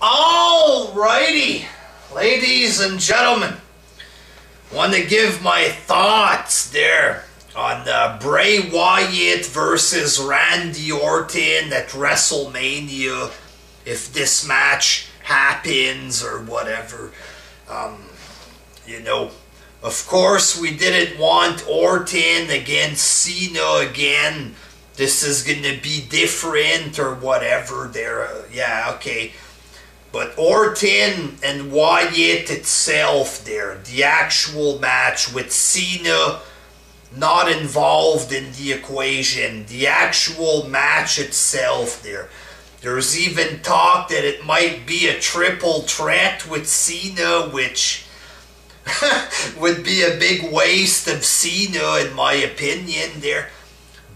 Alrighty, ladies and gentlemen, want to give my thoughts there on uh, Bray Wyatt versus Randy Orton at WrestleMania. If this match happens or whatever, um, you know, of course we didn't want Orton against Cena again. This is gonna be different or whatever. There, uh, yeah, okay. But Orton and Wyatt itself there, the actual match with Cena not involved in the equation, the actual match itself there. There's even talk that it might be a triple threat with Cena, which would be a big waste of Cena in my opinion there.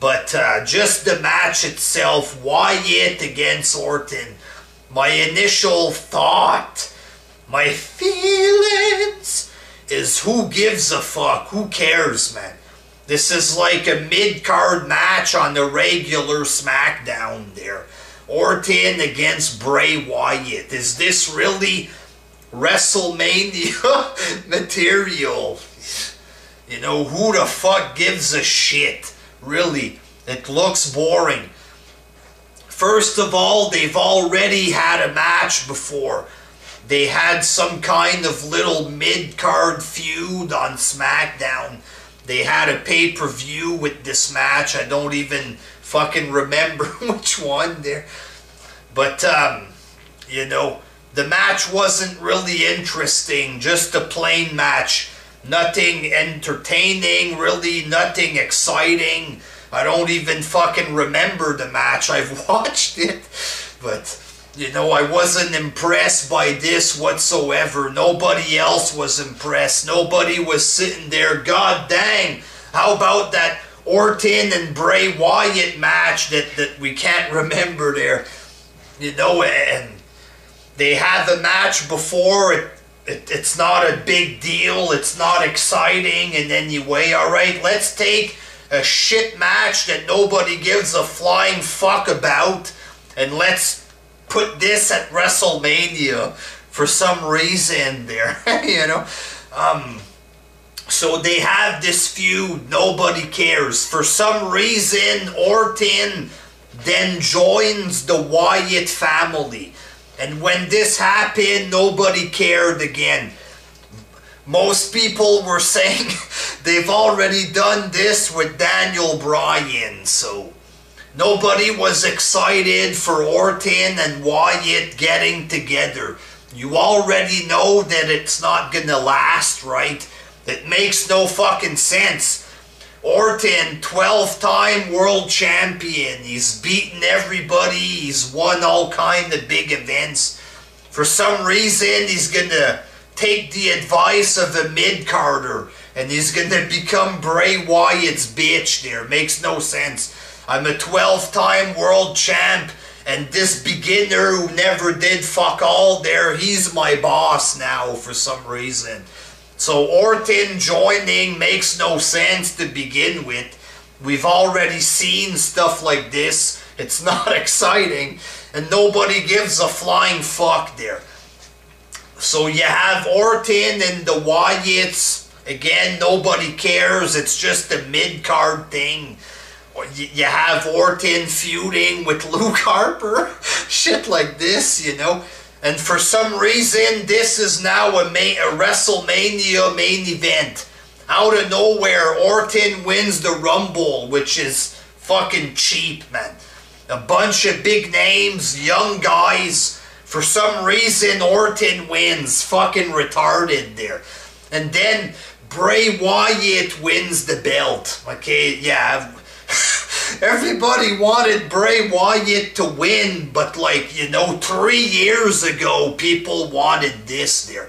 But uh, just the match itself, Wyatt against Orton my initial thought, my feelings, is who gives a fuck? Who cares, man? This is like a mid card match on the regular SmackDown there. Orton against Bray Wyatt. Is this really WrestleMania material? You know, who the fuck gives a shit? Really, it looks boring. First of all, they've already had a match before. They had some kind of little mid-card feud on SmackDown. They had a pay-per-view with this match. I don't even fucking remember which one there. But, um, you know, the match wasn't really interesting. Just a plain match. Nothing entertaining, really nothing exciting. I don't even fucking remember the match. I've watched it, but you know, I wasn't impressed by this whatsoever. Nobody else was impressed. Nobody was sitting there. God dang, how about that Orton and Bray Wyatt match that, that we can't remember there? You know, and they had the match before. It, it, it's not a big deal. It's not exciting. in any way. all right, let's take a shit match that nobody gives a flying fuck about, and let's put this at WrestleMania for some reason there, you know. Um, so they have this feud, nobody cares. For some reason, Orton then joins the Wyatt family. And when this happened, nobody cared again. Most people were saying they've already done this with Daniel Bryan, so nobody was excited for Orton and Wyatt getting together. You already know that it's not gonna last, right? It makes no fucking sense. Orton, 12 time world champion. He's beaten everybody. He's won all kind of big events. For some reason, he's gonna take the advice of a mid-carder and he's gonna become Bray Wyatt's bitch there. Makes no sense. I'm a 12 time world champ and this beginner who never did fuck all there, he's my boss now for some reason. So Orton joining makes no sense to begin with. We've already seen stuff like this. It's not exciting and nobody gives a flying fuck there. So you have Orton and the Wyatts. Again, nobody cares. It's just a mid-card thing. You have Orton feuding with Luke Harper. Shit like this, you know. And for some reason, this is now a, a WrestleMania main event. Out of nowhere, Orton wins the Rumble, which is fucking cheap, man. A bunch of big names, young guys for some reason, Orton wins. Fucking retarded there. And then Bray Wyatt wins the belt. Okay, yeah. Everybody wanted Bray Wyatt to win, but like, you know, three years ago, people wanted this there.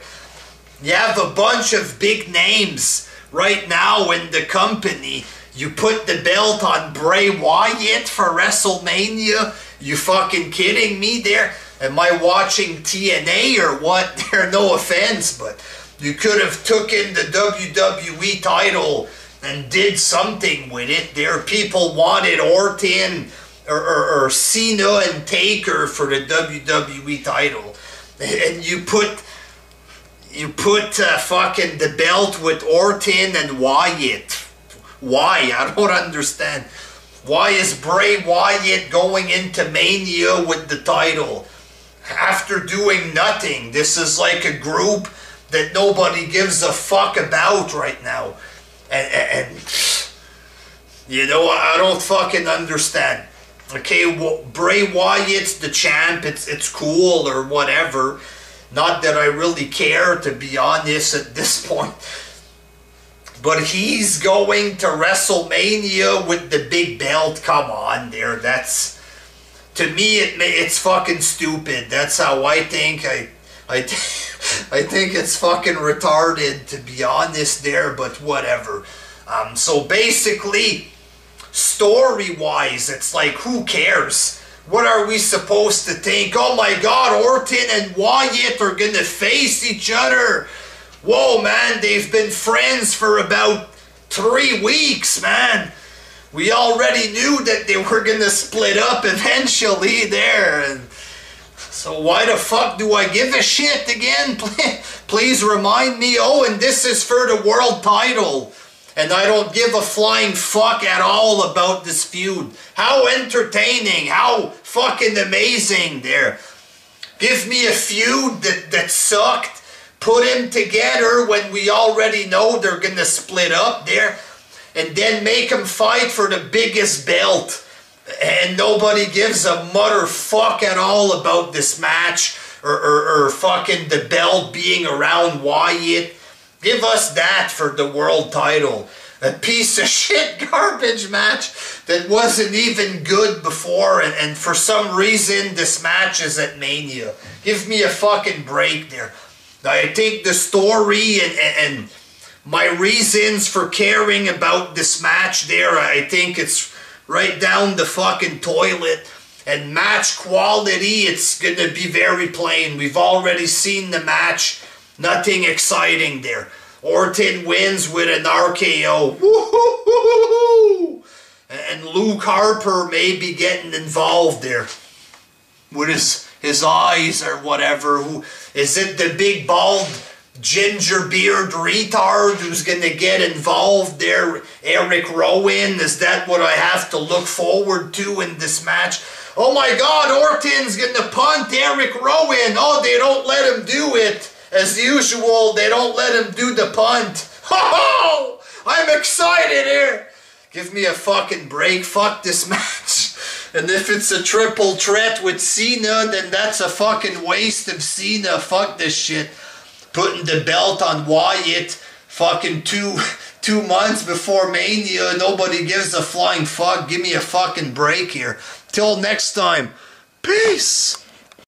You have a bunch of big names right now in the company. You put the belt on Bray Wyatt for WrestleMania? You fucking kidding me there? Am I watching TNA or what? There, no offense, but you could have taken the WWE title and did something with it. There, people wanted Orton or, or, or Cena and Taker for the WWE title. and you put you put uh, fucking the belt with Orton and Wyatt. Why? I don't understand. Why is Bray Wyatt going into Mania with the title after doing nothing? This is like a group that nobody gives a fuck about right now, and, and you know I don't fucking understand. Okay, well, Bray Wyatt's the champ. It's it's cool or whatever. Not that I really care, to be honest, at this point. But he's going to WrestleMania with the big belt. Come on, there. That's to me. It it's fucking stupid. That's how I think. I I I think it's fucking retarded to be honest. There, but whatever. Um. So basically, story wise, it's like who cares? What are we supposed to think? Oh my god, Orton and Wyatt are gonna face each other. Whoa, man, they've been friends for about three weeks, man. We already knew that they were gonna split up eventually there. And so why the fuck do I give a shit again? Please remind me. Oh, and this is for the world title. And I don't give a flying fuck at all about this feud. How entertaining, how fucking amazing there. Give me a feud that, that sucked. Put them together when we already know they're to split up there. And then make them fight for the biggest belt. And nobody gives a mother fuck at all about this match. Or, or, or fucking the belt being around Wyatt. Give us that for the world title. A piece of shit garbage match that wasn't even good before, and, and for some reason this match is at Mania. Give me a fucking break there. I think the story and, and, and my reasons for caring about this match there, I think it's right down the fucking toilet. And match quality, it's going to be very plain. We've already seen the match. Nothing exciting there. Orton wins with an RKO. Woo-hoo-hoo-hoo-hoo. And Luke Harper may be getting involved there with his, his eyes or whatever. Who Is it the big bald ginger beard retard who's going to get involved there? Eric Rowan? Is that what I have to look forward to in this match? Oh my god, Orton's going to punt Eric Rowan. Oh, they don't let him do it. As usual, they don't let him do the punt. Ho ho! I'm excited here. Give me a fucking break. Fuck this match. And if it's a triple threat with Cena, then that's a fucking waste of Cena. Fuck this shit. Putting the belt on Wyatt fucking two two months before Mania. Nobody gives a flying fuck. Give me a fucking break here. Till next time. Peace.